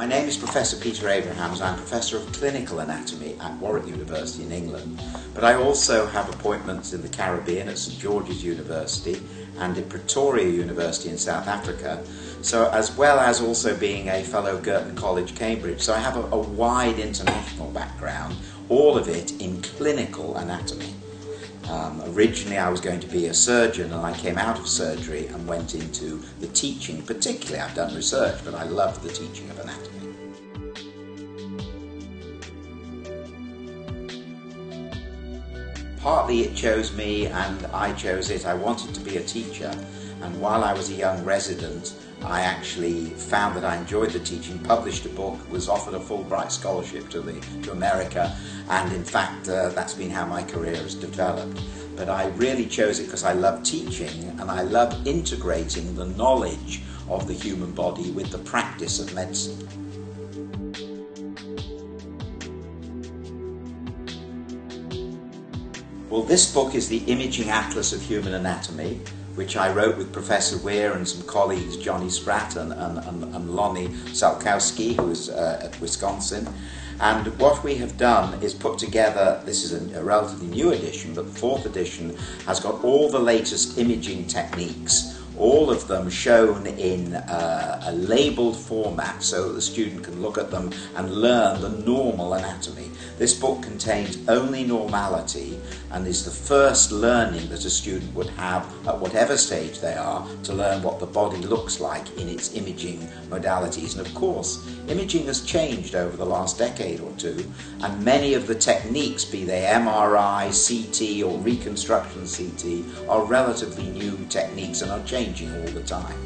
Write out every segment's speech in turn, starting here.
My name is Professor Peter Abrahams. I'm Professor of Clinical Anatomy at Warwick University in England. But I also have appointments in the Caribbean at St George's University and at Pretoria University in South Africa. So, as well as also being a fellow Girton College, Cambridge. So, I have a, a wide international background, all of it in clinical anatomy. Um, originally, I was going to be a surgeon, and I came out of surgery and went into the teaching. Particularly, I've done research, but I loved the teaching of anatomy. Partly it chose me, and I chose it. I wanted to be a teacher, and while I was a young resident, I actually found that I enjoyed the teaching, published a book, was offered a Fulbright scholarship to, the, to America, and in fact, uh, that's been how my career has developed. But I really chose it because I love teaching and I love integrating the knowledge of the human body with the practice of medicine. Well, this book is the Imaging Atlas of Human Anatomy which I wrote with Professor Weir and some colleagues, Johnny Spratt and, and, and, Lonie Salkowski, who's uh, at Wisconsin. And what we have done is put together, this is a, a, relatively new edition, but the fourth edition has got all the latest imaging techniques all of them shown in uh, a labelled format so that the student can look at them and learn the normal anatomy. This book contains only normality and is the first learning that a student would have at whatever stage they are to learn what the body looks like in its imaging modalities. And of course, imaging has changed over the last decade or two, and many of the techniques, be they MRI, CT, or reconstruction CT, are relatively new techniques and are changing changing all the time.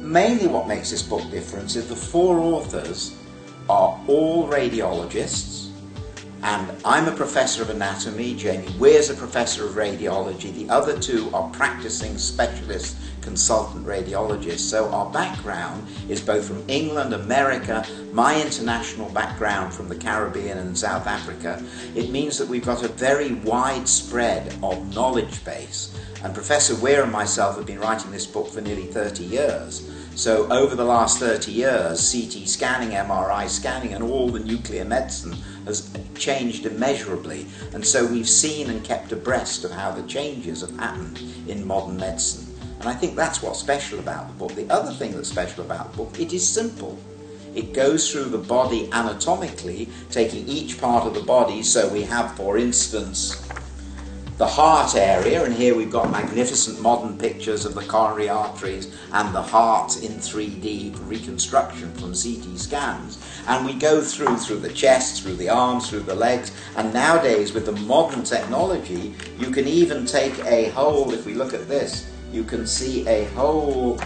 Mainly what makes this book different is the four authors are all radiologists and I'm a professor of anatomy, Jamie Weir's a professor of radiology, the other two are practicing specialist consultant radiologists. So our background is both from England, America, my international background from the Caribbean and South Africa. It means that we've got a very wide spread of knowledge base. And Professor Weir and myself have been writing this book for nearly 30 years. So over the last 30 years, CT scanning, MRI scanning, and all the nuclear medicine has changed immeasurably. And so we've seen and kept abreast of how the changes have happened in modern medicine. And I think that's what's special about the book. The other thing that's special about the book, it is simple. It goes through the body anatomically, taking each part of the body. So we have, for instance, the heart area, and here we've got magnificent modern pictures of the coronary arteries and the heart in 3D reconstruction from CT scans. And we go through through the chest, through the arms, through the legs, and nowadays with the modern technology, you can even take a whole, if we look at this, you can see a whole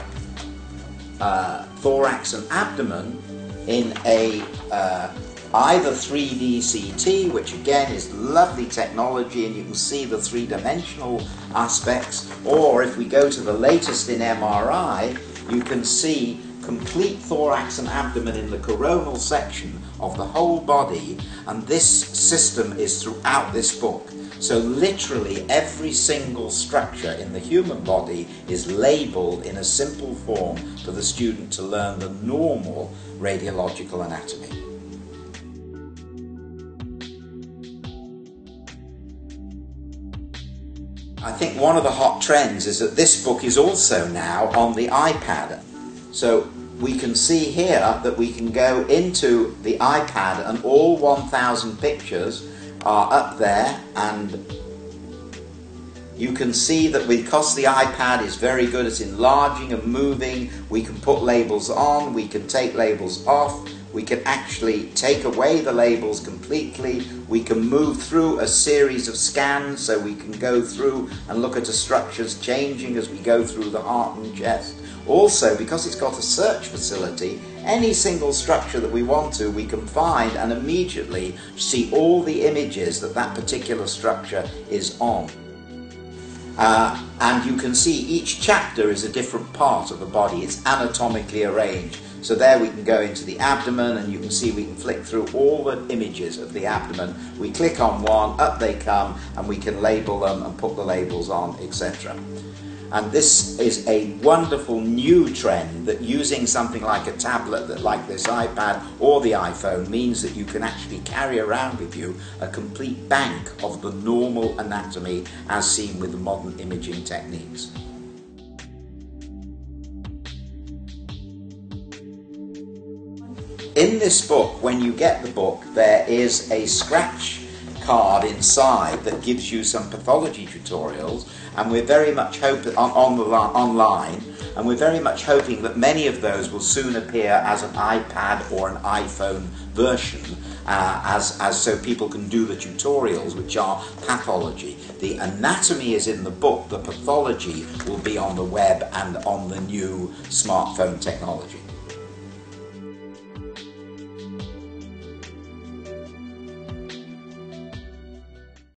uh, thorax and abdomen in a uh, either 3D CT, which again is lovely technology and you can see the three dimensional aspects, or if we go to the latest in MRI, you can see complete thorax and abdomen in the coronal section of the whole body, and this system is throughout this book. So, literally, every single structure in the human body is labeled in a simple form for the student to learn the normal radiological anatomy. I think one of the hot trends is that this book is also now on the iPad. So we can see here that we can go into the iPad and all 1000 pictures are up there and you can see that because the iPad is very good at enlarging and moving, we can put labels on, we can take labels off, we can actually take away the labels completely, we can move through a series of scans so we can go through and look at the structures changing as we go through the heart and chest. Also, because it's got a search facility, any single structure that we want to, we can find and immediately see all the images that that particular structure is on. Uh, and you can see each chapter is a different part of the body. It's anatomically arranged. So there we can go into the abdomen and you can see we can flick through all the images of the abdomen. We click on one, up they come, and we can label them and put the labels on, etc. And this is a wonderful new trend that using something like a tablet that like this iPad or the iPhone means that you can actually carry around with you a complete bank of the normal anatomy as seen with the modern imaging techniques. In this book, when you get the book, there is a scratch card inside that gives you some pathology tutorials and we're very much hoping on, on the online and we're very much hoping that many of those will soon appear as an iPad or an iPhone version uh, as, as so people can do the tutorials which are pathology. The anatomy is in the book, the pathology will be on the web and on the new smartphone technology.